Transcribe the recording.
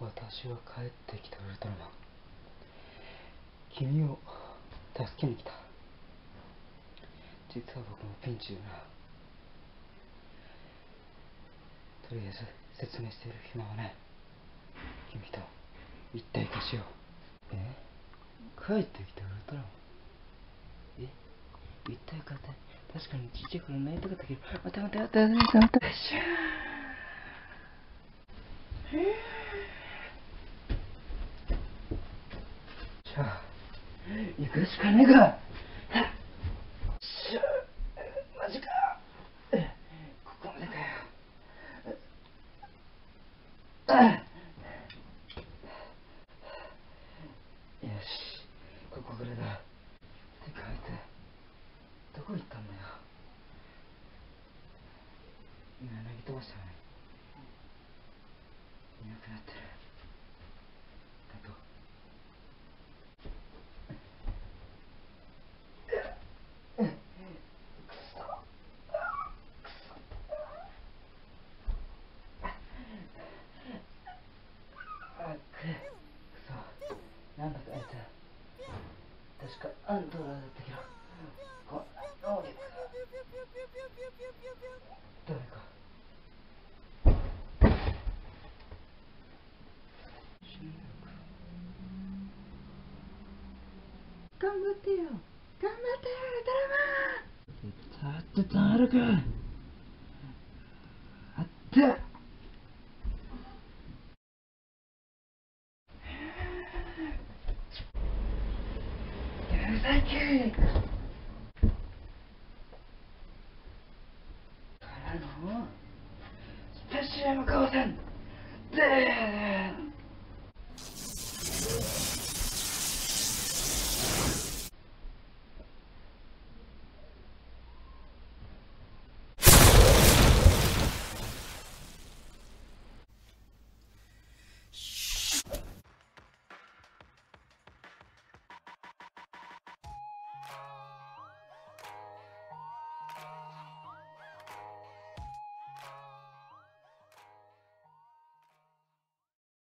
私は帰って。きたウルトラマン君を助けに来た実は僕もピンチだなとりあえず説明している暇はない君と一体化しようえ帰ってきたウルトラマンえ一体化って確かにちっちゃい頃泣いたかったけど。待て待て待て待て待てよっしゃー。しゃあ行くしかねえか。マジか。ここまでかよ。よし。ここからいつどこ行ったんだよ。今投げ飛ばしたのにいなくなってる。だとあっくそ。なんだかあいつ。確かアンドラだったけどこんな能力が誰か。頑張ってよ。頑張ってよドラマ立ってた。まるかあったふざけからのスペシャルカオさん。